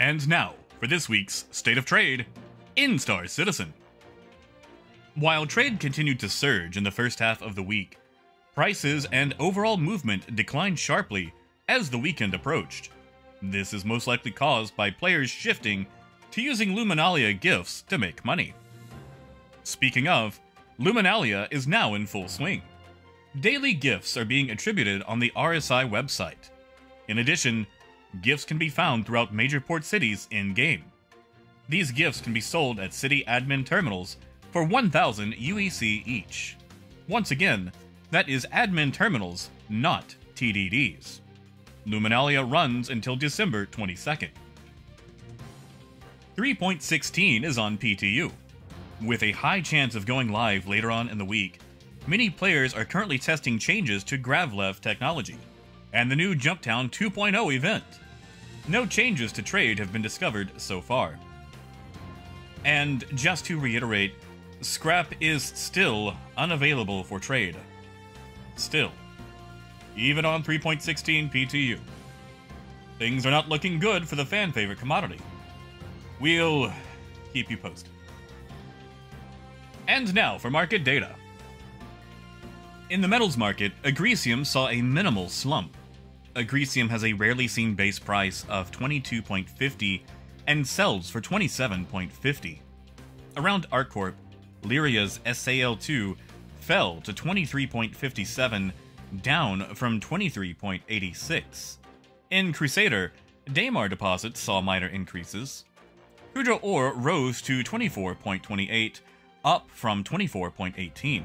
And now, for this week's State of Trade in Star Citizen. While trade continued to surge in the first half of the week, prices and overall movement declined sharply as the weekend approached. This is most likely caused by players shifting to using Luminalia gifts to make money. Speaking of, Luminalia is now in full swing. Daily gifts are being attributed on the RSI website. In addition, gifts can be found throughout major port cities in game. These gifts can be sold at city admin terminals for 1000 UEC each. Once again, that is admin terminals, not TDDs. Luminalia runs until December 22nd. 3.16 is on PTU. With a high chance of going live later on in the week, many players are currently testing changes to Gravlev technology and the new Jumptown 2.0 event. No changes to trade have been discovered so far. And just to reiterate, scrap is still unavailable for trade. Still. Even on 3.16 PTU. Things are not looking good for the fan favorite commodity. We'll keep you posted. And now for market data. In the metals market, Agricium saw a minimal slump. Agricium has a rarely seen base price of 22.50 and sells for 27.50. Around ArcCorp, Lyria's SAL2 fell to 23.57, down from 23.86. In Crusader, Daymar deposits saw minor increases. Hydro ore rose to 24.28, up from 24.18.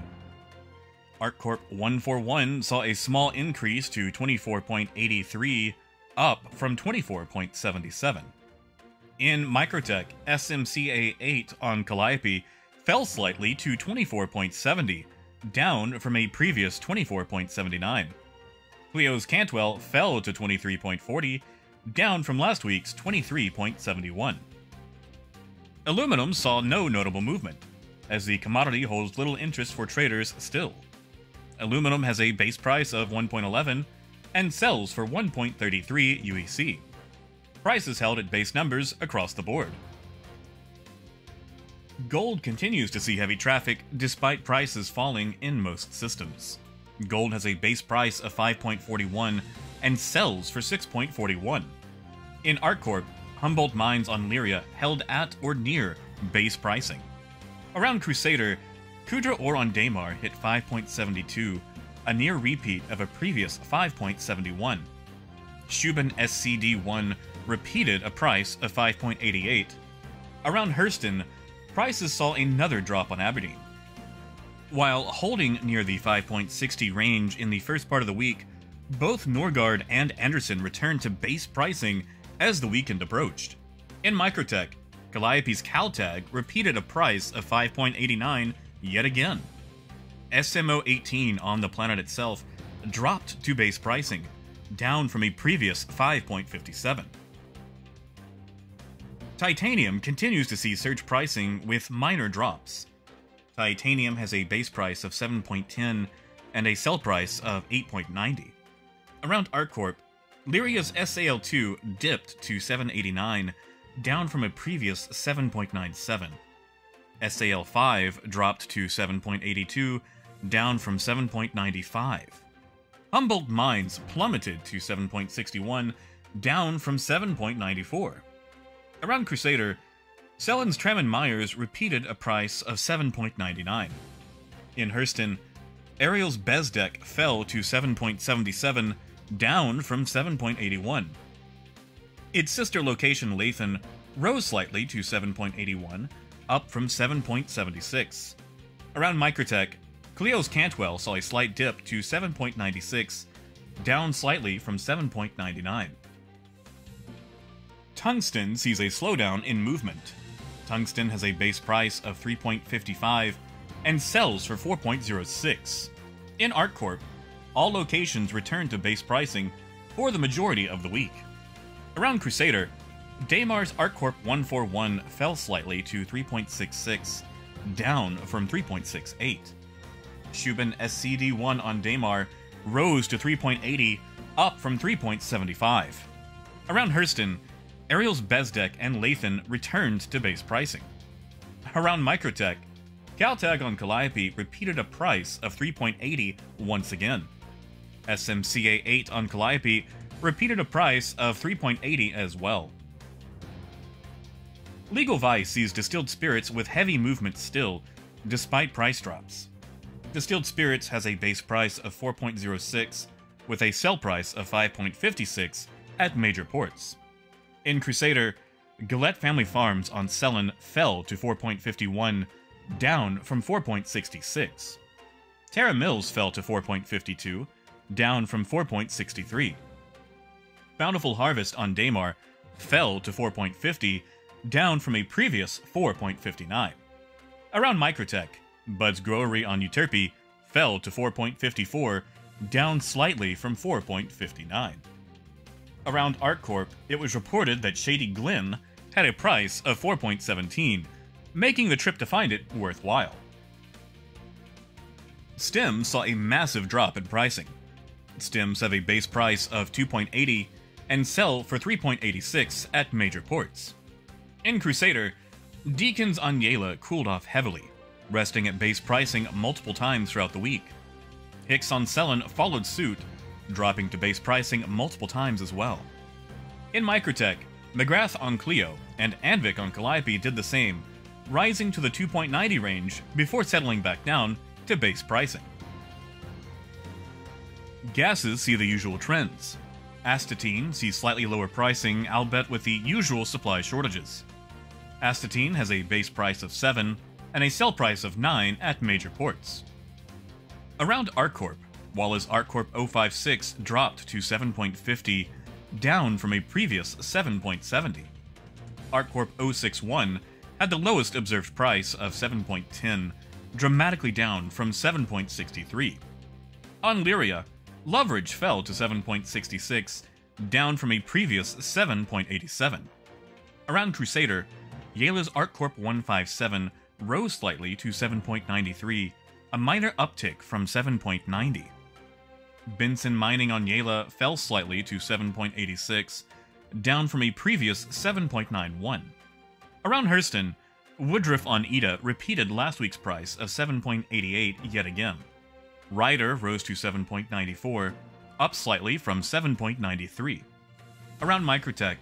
ArcCorp 141 saw a small increase to 24.83, up from 24.77. In Microtech, SMCA 8 on Calliope fell slightly to 24.70, down from a previous 24.79. Clio's Cantwell fell to 23.40, down from last week's 23.71. Aluminum saw no notable movement, as the commodity holds little interest for traders still. Aluminum has a base price of 1.11 and sells for 1.33 UEC. Prices held at base numbers across the board. Gold continues to see heavy traffic despite prices falling in most systems. Gold has a base price of 5.41 and sells for 6.41. In ArcCorp, Humboldt mines on Lyria held at or near base pricing. Around Crusader, Kudre ore on Daymar hit 5.72, a near repeat of a previous 5.71. Shubin SCD1 repeated a price of 5.88. Around Hurston, prices saw another drop on Aberdeen. While holding near the 5.60 range in the first part of the week, both Norgaard and Anderson returned to base pricing as the weekend approached. In Microtech, Calliope's Kaltag repeated a price of 5.89 yet again. SMO 18 on the planet itself dropped to base pricing, down from a previous 5.57. Titanium continues to see surge pricing with minor drops. Titanium has a base price of 7.10 and a sell price of 8.90. Around ArcCorp, Lyria's SAL2 dipped to 789, down from a previous 7.97. SAL5 dropped to 7.82, down from 7.95. Humboldt Mines plummeted to 7.61, down from 7.94. Around Crusader, Cellin's Tram Myers repeated a price of 7.99. In Hurston, Arial's Bezdek fell to 7.77, down from 7.81. Its sister location Lathan rose slightly to 7.81, up from 7.76. Around Microtech, Clio's Cantwell saw a slight dip to 7.96, down slightly from 7.99. Tungsten sees a slowdown in movement. Tungsten has a base price of 3.55 and sells for 4.06. In ArcCorp, all locations returned to base pricing for the majority of the week. Around Crusader, Daymar's ArcCorp 141 fell slightly to 3.66, down from 3.68. Shubin SCD1 on Daymar rose to 3.80, up from 3.75. Around Hurston, Arial's Bezdek and Lathan returned to base pricing. Around Microtech, Kaltag on Calliope repeated a price of 3.80 once again. SMCA 8 on Calliope repeated a price of 3.80 as well. Legal Vice sees distilled spirits with heavy movement still, despite price drops. Distilled Spirits has a base price of 4.06 with a sell price of 5.56 at major ports. In Crusader, Gallete Family Farms on Cellin fell to 4.51, down from 4.66. Terra Mills fell to 4.52, down from 4.63. Bountiful Harvest on Daymar fell to 4.50, down from a previous 4.59. Around Microtech, Bud's Growery on Euterpe fell to 4.54, down slightly from 4.59. Around ArcCorp, it was reported that Shady Glen had a price of 4.17, making the trip to find it worthwhile. Stims saw a massive drop in pricing. Stims have a base price of 2.80 and sell for 3.86 at major ports. In Crusader, Deakins on Yela cooled off heavily, resting at base pricing multiple times throughout the week. Hickes on Cellin followed suit, dropping to base pricing multiple times as well. In Microtech, McGrath on Clio and Anvik on Calliope did the same, rising to the 2.90 range before settling back down to base pricing. Gases see the usual trends. Astatine sees slightly lower pricing, albeit with the usual supply shortages. Astatine has a base price of 7 and a sell price of 9 at major ports. Around ArcCorp, Wala's ArcCorp 056 dropped to 7.50, down from a previous 7.70. ArcCorp 061 had the lowest observed price of 7.10, dramatically down from 7.63. On Lyria, Loveridge fell to 7.66, down from a previous 7.87. Around Crusader, Yela's ArcCorp 157 rose slightly to 7.93, a minor uptick from 7.90. Benson Mining on Yela fell slightly to 7.86, down from a previous 7.91. Around Hurston, Woodruff on Ita repeated last week's price of 7.88 yet again. Ryder rose to 7.94, up slightly from 7.93. Around Microtech,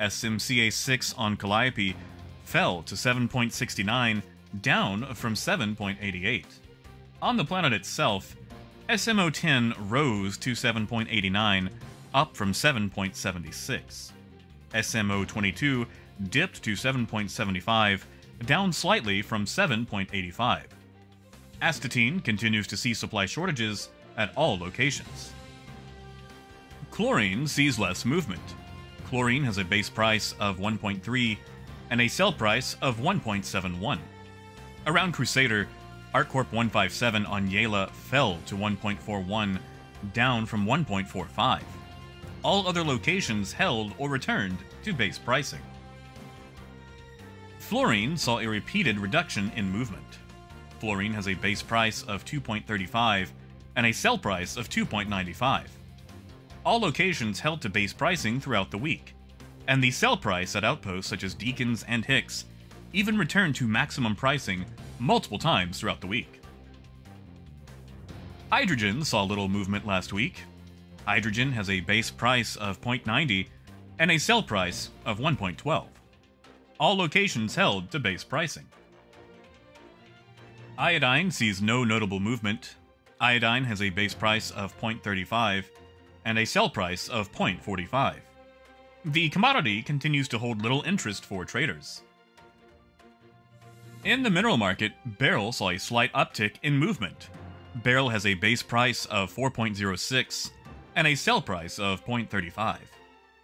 SMCA 6 on Calliope fell to 7.69, down from 7.88. On the planet itself, SMO10 rose to 7.89, up from 7.76. SMO22 dipped to 7.75, down slightly from 7.85. Astatine continues to see supply shortages at all locations. Chlorine sees less movement. Chlorine has a base price of 1.3 and a sell price of 1.71. Around Crusader, ArcCorp 157 on Yela fell to 1.41, down from 1.45. All other locations held or returned to base pricing. Fluorine saw a repeated reduction in movement. Fluorine has a base price of 2.35 and a sell price of 2.95. All locations held to base pricing throughout the week, and the sell price at outposts such as Deakins and Hickes even returned to maximum pricing multiple times throughout the week. Hydrogen saw little movement last week. Hydrogen has a base price of 0.90 and a sell price of 1.12. All locations held to base pricing. Iodine sees no notable movement. Iodine has a base price of 0.35 and a sell price of 0.45. The commodity continues to hold little interest for traders. In the mineral market, Beryl saw a slight uptick in movement. Beryl has a base price of 4.06 and a sell price of 0.35.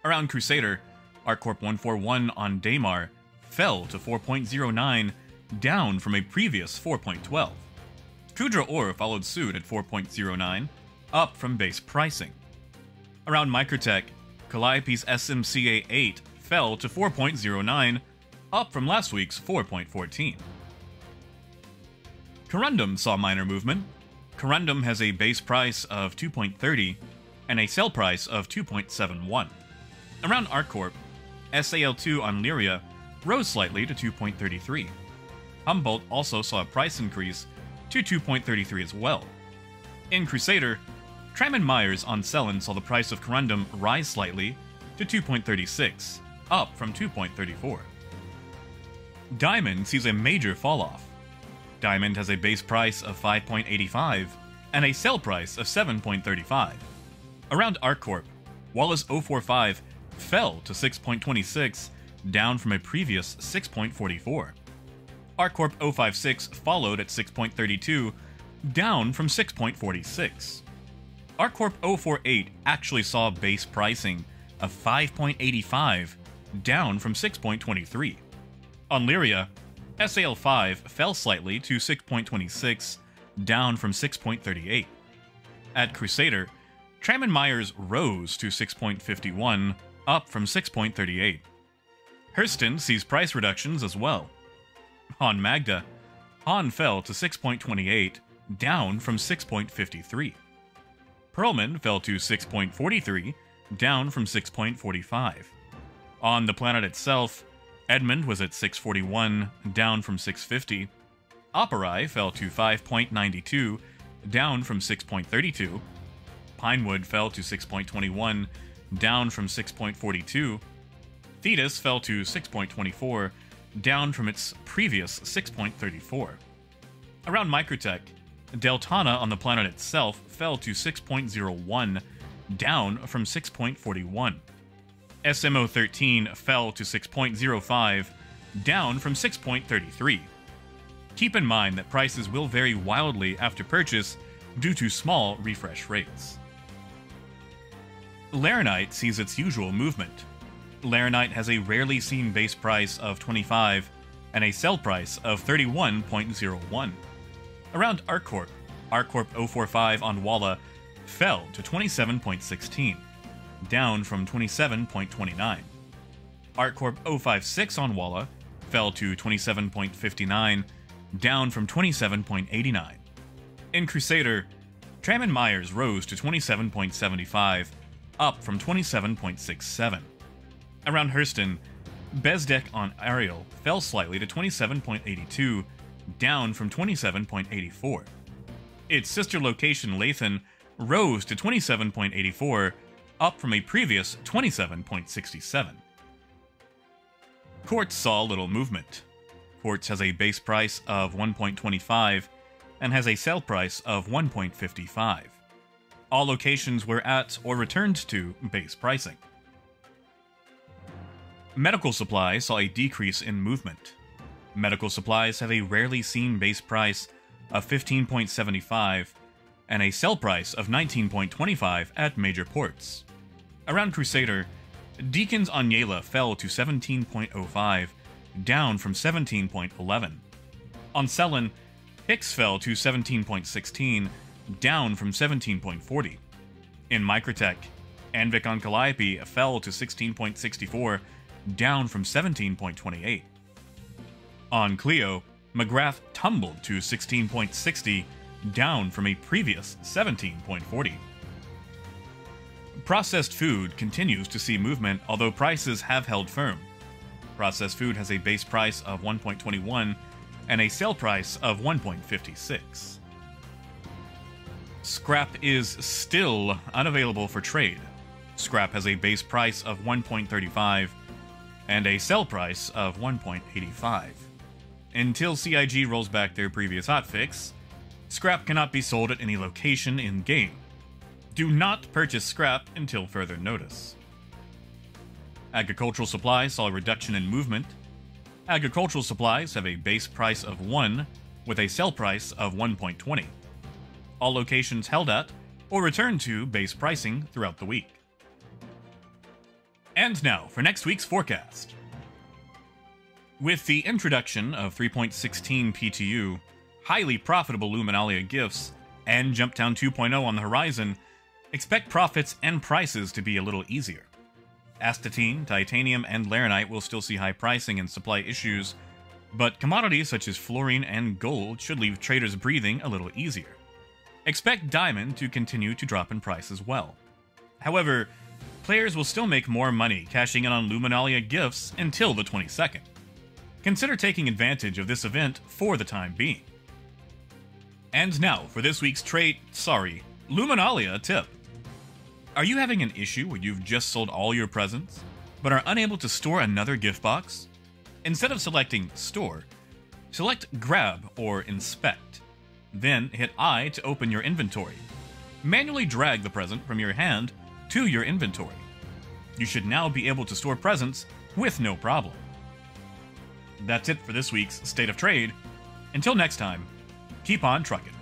Around Crusader, ArcCorp 141 on Daymar fell to 4.09, down from a previous 4.12. Kudre Ore followed suit at 4.09, up from base pricing. Around Microtech, Calliope's SMCA 8 fell to 4.09, up from last week's 4.14. Corundum saw minor movement. Corundum has a base price of 2.30 and a sell price of 2.71. Around ArcCorp, SAL2 on Lyria rose slightly to 2.33. Humboldt also saw a price increase to 2.33 as well. In Crusader, Tram & Myers on Cellin saw the price of Corundum rise slightly to 2.36, up from 2.34. Diamond sees a major fall off. Diamond has a base price of 5.85 and a sell price of 7.35. Around ArcCorp, Wala's 045 fell to 6.26, down from a previous 6.44. ArcCorp 056 followed at 6.32, down from 6.46. ArcCorp 048 actually saw base pricing of 5.85, down from 6.23. On Lyria, SAL5 fell slightly to 6.26, down from 6.38. At Crusader, Tram & Myers rose to 6.51, up from 6.38. Hurston sees price reductions as well. On Magda, Hahn fell to 6.28, down from 6.53. Perlman fell to 6.43, down from 6.45. On the planet itself, Edmond was at 641, down from 650. Oparei fell to 5.92, down from 6.32. Pinewood fell to 6.21, down from 6.42. Thedus fell to 6.24, down from its previous 6.34. Around Microtech, Deltana on the planet itself fell to 6.01, down from 6.41. SMO 13 fell to 6.05, down from 6.33. Keep in mind that prices will vary wildly after purchase due to small refresh rates. Laranite sees its usual movement. Laranite has a rarely seen base price of 25 and a sell price of 31.01. Around ArcCorp, ArcCorp 045 on Wala fell to 27.16 down from 27.29. ArcCorp 056 on Wala fell to 27.59, down from 27.89. In Crusader, Tram & Myers rose to 27.75, up from 27.67. Around Hurston, Bezdek on Arial fell slightly to 27.82, down from 27.84. Its sister location Lathan rose to 27.84, up from a previous 27.67. Quartz saw little movement. Quartz has a base price of 1.25 and has a sell price of 1.55. All locations were at or returned to base pricing. Medical supplies saw a decrease in movement. Medical supplies have a rarely seen base price of 15.75 and a sell price of 19.25 at major ports. Around Crusader, Deakins on Yela fell to 17.05, down from 17.11. On Cellin, Hickes fell to 17.16, down from 17.40. In Microtech, Anvik on Calliope fell to 16.64, down from 17.28. On Clio, McGrath tumbled to 16.60, down from a previous 17.40. Processed food continues to see movement, although prices have held firm. Processed food has a base price of 1.21 and a sale price of 1.56. Scrap is still unavailable for trade. Scrap has a base price of 1.35 and a sell price of 1.85. Until CIG rolls back their previous hotfix, scrap cannot be sold at any location in game. Do not purchase scrap until further notice. Agricultural supplies saw a reduction in movement. Agricultural supplies have a base price of 1 with a sell price of 1.20. All locations held at or returned to base pricing throughout the week. And now for next week's forecast. With the introduction of 3.16 PTU, highly profitable Luminalia gifts, and Jumptown 2.0 on the horizon, expect profits and prices to be a little easier. Astatine, titanium, and laranite will still see high pricing and supply issues, but commodities such as fluorine and gold should leave traders breathing a little easier. Expect diamond to continue to drop in price as well. However, players will still make more money cashing in on Luminalia gifts until the 22nd. Consider taking advantage of this event for the time being. And now for this week's trade, sorry, Luminalia tip. Are you having an issue where you've just sold all your presents, but are unable to store another gift box? Instead of selecting Store, select Grab or Inspect. Then hit I to open your inventory. Manually drag the present from your hand to your inventory. You should now be able to store presents with no problem. That's it for this week's State of Trade. Until next time, keep on trucking.